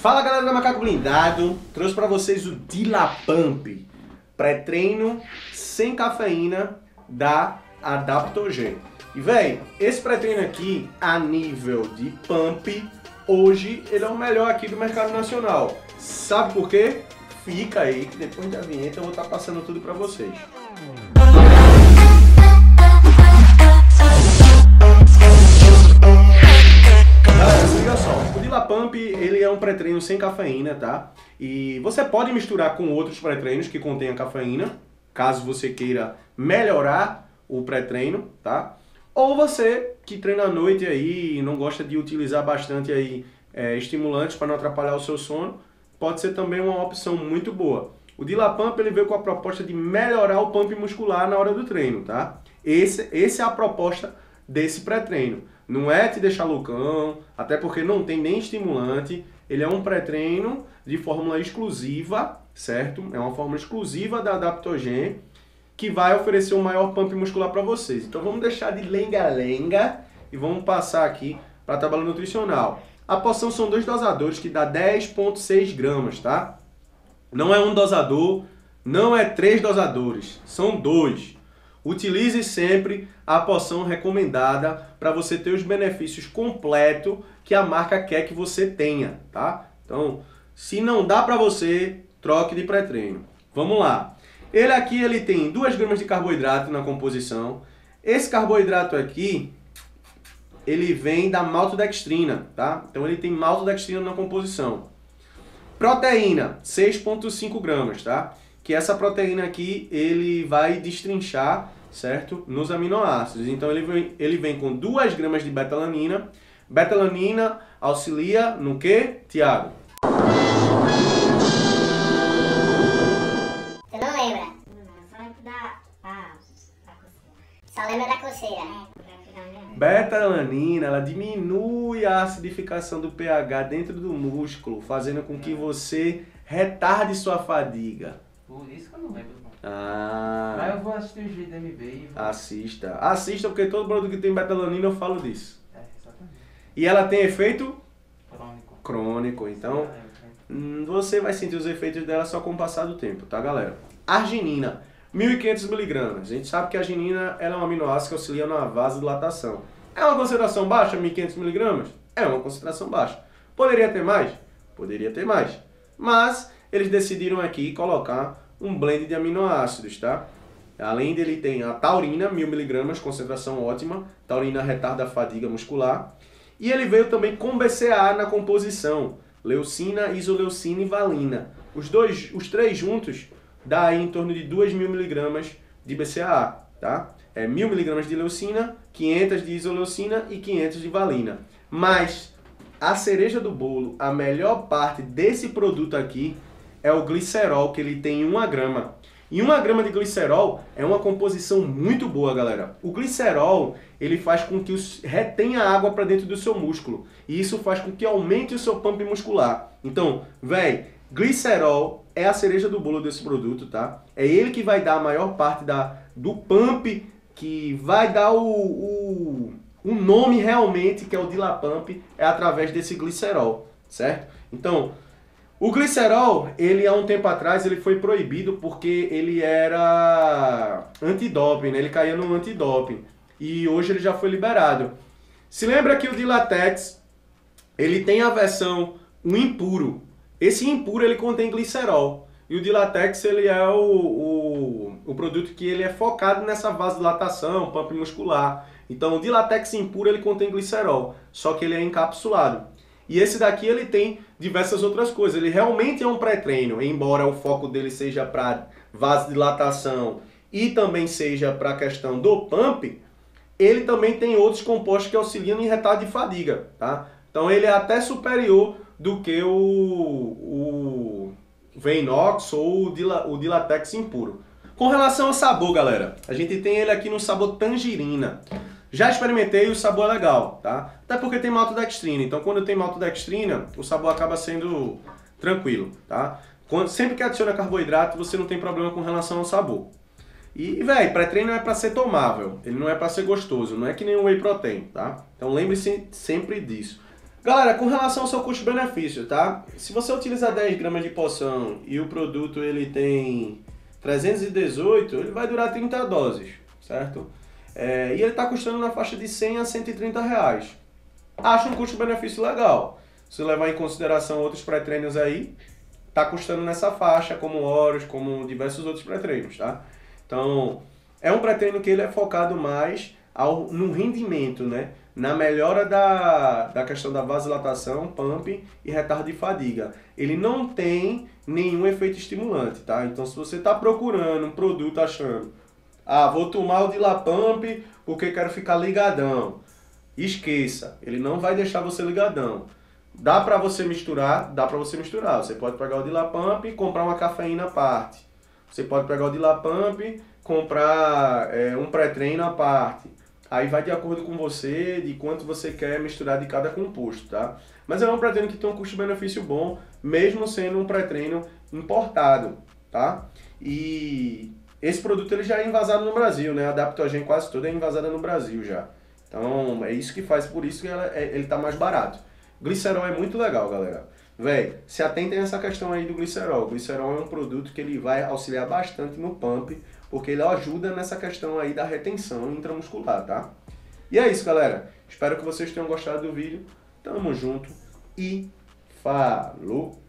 Fala galera do Macaco Blindado, trouxe para vocês o Dilapamp, pré-treino sem cafeína da Adaptogen. E véi, esse pré-treino aqui, a nível de pump, hoje ele é o melhor aqui do mercado nacional. Sabe por quê? Fica aí que depois da vinheta eu vou estar tá passando tudo para vocês. Pré-treino sem cafeína, tá? E você pode misturar com outros pré-treinos que contenham cafeína, caso você queira melhorar o pré-treino, tá? Ou você que treina à noite aí e não gosta de utilizar bastante aí é, estimulantes para não atrapalhar o seu sono, pode ser também uma opção muito boa. O Dilapamp ele veio com a proposta de melhorar o pump muscular na hora do treino, tá? Esse, esse é a proposta desse pré-treino. Não é te deixar loucão, até porque não tem nem estimulante. Ele é um pré-treino de fórmula exclusiva, certo? É uma fórmula exclusiva da Adaptogen que vai oferecer um maior pump muscular para vocês. Então vamos deixar de lenga-lenga e vamos passar aqui para a tabela nutricional. A porção são dois dosadores que dá 10,6 gramas, tá? Não é um dosador, não é três dosadores, são dois. Utilize sempre a porção recomendada para você ter os benefícios completos que a marca quer que você tenha, tá? Então, se não dá para você, troque de pré-treino. Vamos lá. Ele aqui ele tem 2 gramas de carboidrato na composição. Esse carboidrato aqui, ele vem da maltodextrina, tá? Então ele tem maltodextrina na composição. Proteína, 6,5 gramas, tá? Que essa proteína aqui, ele vai destrinchar, certo? Nos aminoácidos. Então ele vem, ele vem com 2 gramas de betalanina. Betalanina auxilia no que, Tiago? Só lembra da coceira. Beta-alanina, ela diminui a acidificação do pH dentro do músculo, fazendo com que você retarde sua fadiga. Por isso que eu não lembro. Ah. Mas eu vou assistir o GDMB e vou... Assista. Assista, porque todo produto que tem beta-alanina eu falo disso. É, exatamente. E ela tem efeito Crônico. crônico, então É, hum, você vai sentir os efeitos dela só com o passar do tempo, tá galera? Arginina. 1.500 miligramas. A gente sabe que a arginina ela é um aminoácido que auxilia na vasodilatação. É uma concentração baixa, 1.500 miligramas? É uma concentração baixa. Poderia ter mais? Poderia ter mais. Mas eles decidiram aqui colocar um blend de aminoácidos, tá? Além dele tem a taurina, 1.000 miligramas, concentração ótima. Taurina retarda a fadiga muscular. E ele veio também com BCA na composição. Leucina, isoleucina e valina. Os dois, os três juntos dá aí em torno de 2 mil miligramas de BCAA, tá? É mil miligramas de leucina, 500 de isoleucina e 500 de valina. Mas a cereja do bolo, a melhor parte desse produto aqui é o glicerol, que ele tem 1 grama. E 1 grama de glicerol é uma composição muito boa, galera. O glicerol, ele faz com que retenha água para dentro do seu músculo. E isso faz com que aumente o seu pump muscular. Então, véi, glicerol é a cereja do bolo desse produto, tá? É ele que vai dar a maior parte da, do pump, que vai dar o, o, o nome realmente, que é o Dilapump, é através desse glicerol, certo? Então, o glicerol, ele há um tempo atrás, ele foi proibido porque ele era antidoping, né? Ele caía no antidoping. E hoje ele já foi liberado. Se lembra que o Dilatex, ele tem a versão um impuro, esse impuro ele contém glicerol. E o Dilatex ele é o, o, o produto que ele é focado nessa vasodilatação, pump muscular. Então o Dilatex impuro ele contém glicerol, só que ele é encapsulado. E esse daqui ele tem diversas outras coisas. Ele realmente é um pré-treino, embora o foco dele seja para vasodilatação e também seja para a questão do pump, ele também tem outros compostos que auxiliam em retardo de fadiga, tá? Então ele é até superior do que o, o Veinox ou o, o Dilatex impuro. Com relação ao sabor, galera, a gente tem ele aqui no sabor tangerina. Já experimentei o sabor é legal, tá? Até porque tem maltodextrina, então quando tem maltodextrina, o sabor acaba sendo tranquilo, tá? Quando, sempre que adiciona carboidrato, você não tem problema com relação ao sabor. E, velho, pré-treino é para ser tomável, ele não é para ser gostoso, não é que nem o whey protein, tá? Então lembre-se sempre disso. Galera, com relação ao seu custo-benefício, tá? Se você utilizar 10 gramas de poção e o produto ele tem 318, ele vai durar 30 doses, certo? É, e ele está custando na faixa de 100 a 130 reais. Acho um custo-benefício legal. Se levar em consideração outros pré-treinos aí, tá custando nessa faixa, como Horus, como diversos outros pré-treinos, tá? Então, é um pré-treino que ele é focado mais ao, no rendimento, né? na melhora da, da questão da vasodilatação, pump e retardo de fadiga. Ele não tem nenhum efeito estimulante, tá? Então, se você está procurando um produto achando, ah, vou tomar o Dilapump porque quero ficar ligadão, esqueça, ele não vai deixar você ligadão. Dá para você misturar? Dá para você misturar. Você pode pegar o Dilapump e comprar uma cafeína à parte. Você pode pegar o Dilapump, comprar é, um pré-treino à parte. Aí vai de acordo com você, de quanto você quer misturar de cada composto, tá? Mas é um pré-treino que tem um custo-benefício bom, mesmo sendo um pré-treino importado, tá? E esse produto ele já é envasado no Brasil, né? A Adaptogen quase toda é envasada no Brasil já. Então, é isso que faz, por isso que ela, é, ele tá mais barato. Glicerol é muito legal, galera. Véi, se atentem a essa questão aí do glicerol. O glicerol é um produto que ele vai auxiliar bastante no pump, porque ele ajuda nessa questão aí da retenção intramuscular, tá? E é isso, galera. Espero que vocês tenham gostado do vídeo. Tamo junto e falou!